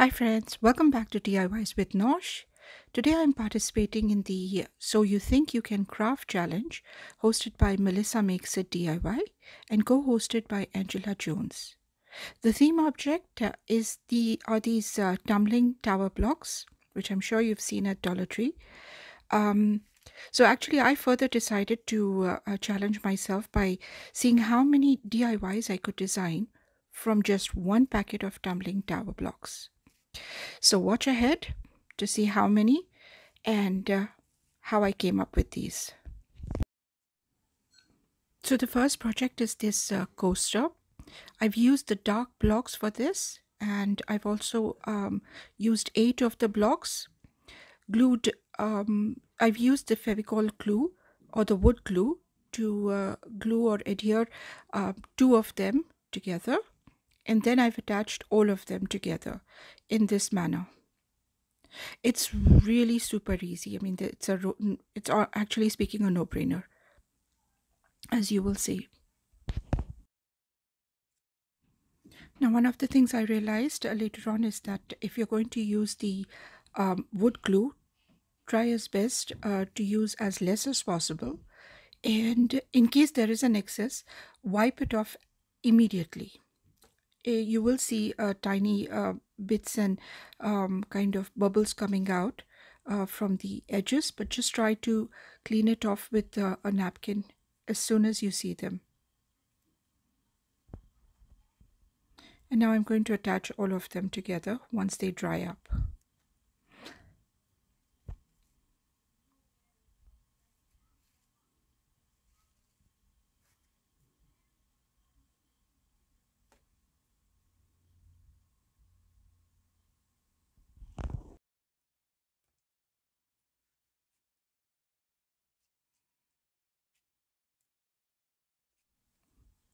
Hi friends, welcome back to DIYs with Naush. Today I'm participating in the So You Think You Can Craft challenge hosted by Melissa Makes It DIY and co-hosted by Angela Jones. The theme object uh, is the are these uh, tumbling tower blocks, which I'm sure you've seen at Dollar Tree. Um, so actually, I further decided to uh, challenge myself by seeing how many DIYs I could design from just one packet of tumbling tower blocks. So watch ahead to see how many and uh, how I came up with these. So the first project is this uh, coaster. I've used the dark blocks for this and I've also um, used eight of the blocks glued um, I've used the Fevicol glue or the wood glue to uh, glue or adhere uh, two of them together and then I've attached all of them together in this manner. It's really super easy. I mean, it's a it's actually speaking a no-brainer, as you will see. Now, one of the things I realized uh, later on is that if you're going to use the um, wood glue, try as best uh, to use as less as possible. And in case there is an excess, wipe it off immediately. Uh, you will see uh, tiny uh, bits and um, kind of bubbles coming out uh, from the edges, but just try to clean it off with a napkin as soon as you see them. And now I'm going to attach all of them together once they dry up.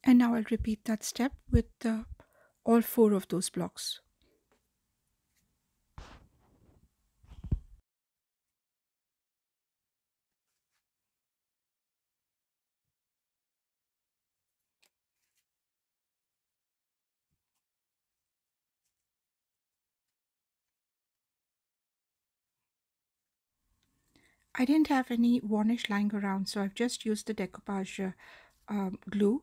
And now I'll repeat that step with all four of those blocks. I didn't have any varnish lying around, so I've just used the decoupage uh, um, glue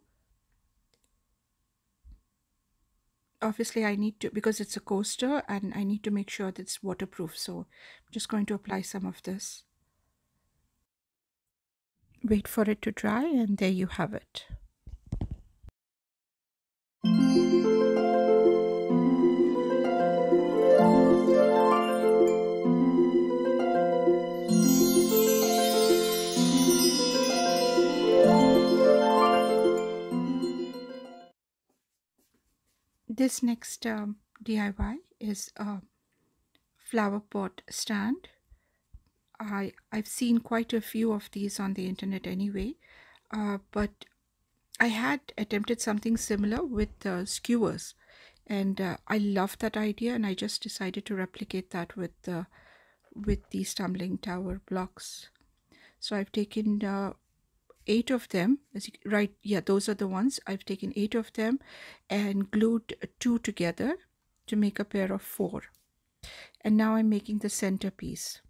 obviously I need to because it's a coaster and I need to make sure that it's waterproof. So I'm just going to apply some of this. Wait for it to dry and there you have it this next um, DIY is a flower pot stand. I, I've seen quite a few of these on the internet anyway, uh, but I had attempted something similar with uh, skewers and uh, I love that idea and I just decided to replicate that with the with these tumbling tower blocks. So I've taken uh, eight of them as you, right yeah those are the ones. I've taken eight of them and glued two together to make a pair of four. And now I'm making the centerpiece.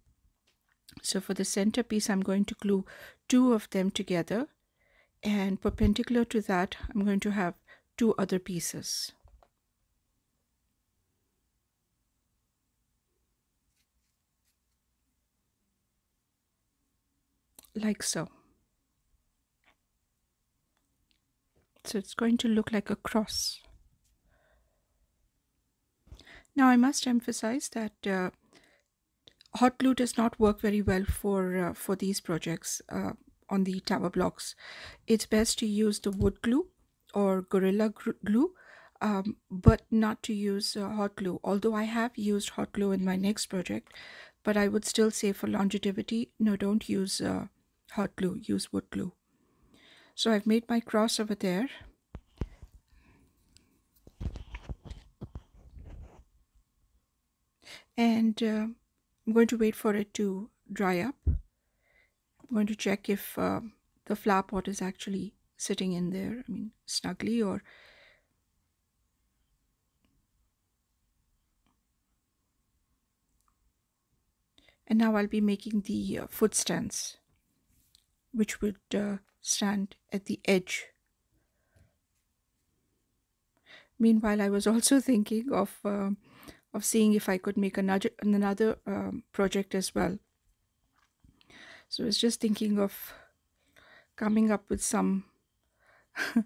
So for the centerpiece I'm going to glue two of them together. And perpendicular to that I'm going to have two other pieces. Like so so it's going to look like a cross. Now I must emphasize that uh, hot glue does not work very well for uh, for these projects uh, on the tower blocks. It's best to use the wood glue or gorilla glue um, but not to use uh, hot glue although I have used hot glue in my next project but I would still say for longevity no don't use uh, hot glue use wood glue so I've made my cross over there. And uh, I'm going to wait for it to dry up. I'm going to check if uh, the flower pot is actually sitting in there, I mean, snugly or and now I'll be making the uh, foot stands which would uh, stand at the edge. Meanwhile I was also thinking of um, of seeing if I could make another another um, project as well. So I was just thinking of coming up with some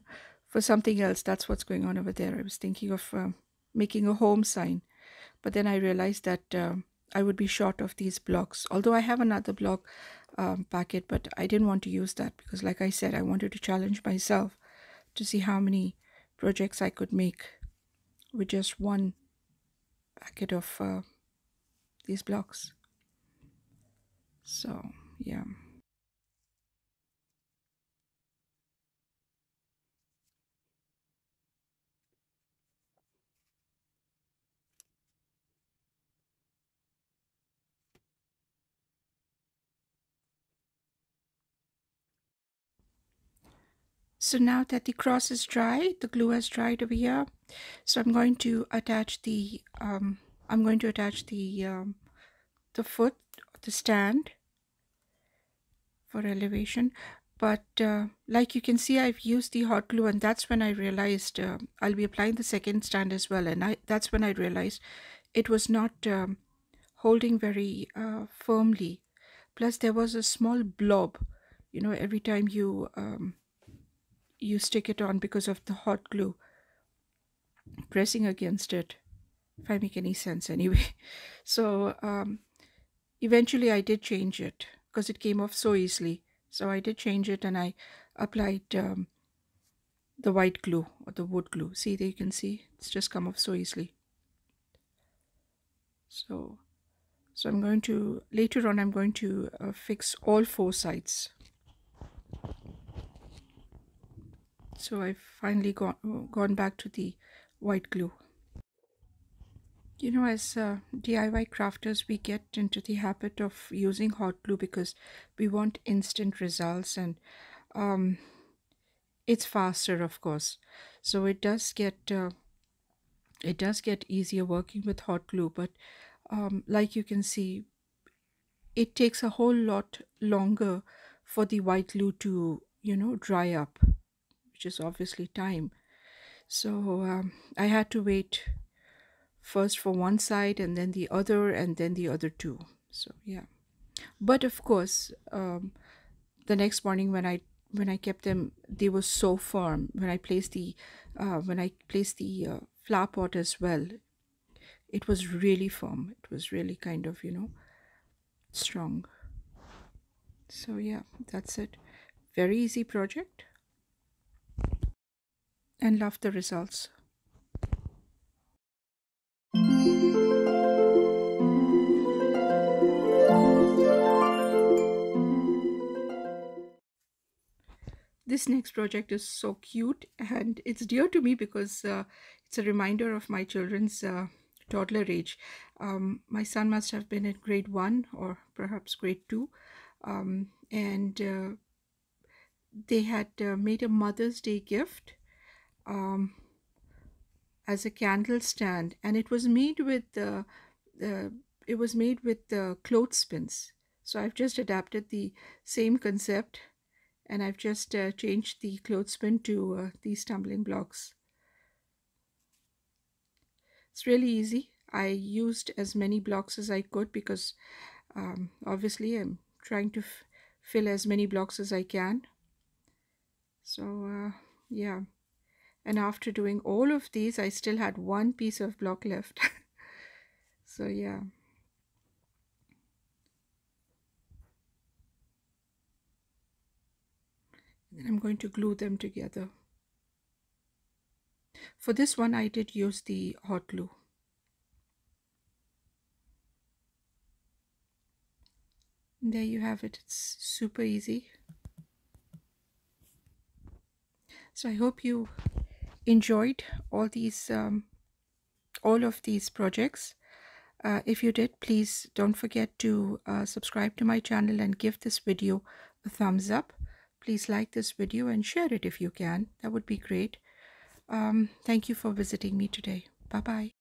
for something else. That's what's going on over there. I was thinking of uh, making a home sign. But then I realized that um, I would be short of these blocks. Although I have another block um, packet, but I didn't want to use that because, like I said, I wanted to challenge myself to see how many projects I could make with just one packet of uh, these blocks. So, yeah. So now that the cross is dry, the glue has dried over here. So I'm going to attach the um, I'm going to attach the um, the foot, the stand for elevation. But uh, like you can see, I've used the hot glue, and that's when I realized uh, I'll be applying the second stand as well. And I that's when I realized it was not um, holding very uh, firmly. Plus, there was a small blob. You know, every time you um, you stick it on because of the hot glue. Pressing against it if i make any sense anyway. So um, eventually i did change it because it came off so easily. So i did change it and i applied um, the white glue or the wood glue. See there you can see it's just come off so easily. So so i'm going to later on i'm going to uh, fix all four sides so I've finally gone gone back to the white glue. You know as uh, DIY crafters we get into the habit of using hot glue because we want instant results and um, it's faster of course. So it does get uh, it does get easier working with hot glue but um, like you can see it takes a whole lot longer for the white glue to you know dry up which is obviously time. So um, I had to wait first for one side and then the other and then the other two. So yeah, but of course, um, the next morning when I when I kept them, they were so firm. When I placed the uh, when I placed the uh, flower pot as well, it was really firm. It was really kind of you know strong. So yeah, that's it. Very easy project and love the results. This next project is so cute and it's dear to me because uh, it's a reminder of my children's uh, toddler age. Um, my son must have been in grade one or perhaps grade two, um, and uh, they had uh, made a Mother's Day gift um, as a candle stand, and it was made with the it was made with the clothespins. So I've just adapted the same concept, and I've just uh, changed the clothespin to uh, these tumbling blocks. It's really easy. I used as many blocks as I could because um, obviously I'm trying to fill as many blocks as I can. So uh, yeah and after doing all of these I still had one piece of block left. So yeah. And I'm going to glue them together. For this one I did use the hot glue. There you have it. It's super easy. So I hope you enjoyed all these um, all of these projects. Uh, if you did please don't forget to uh, subscribe to my channel and give this video a thumbs up. Please like this video and share it if you can. That would be great. Um, thank you for visiting me today. Bye bye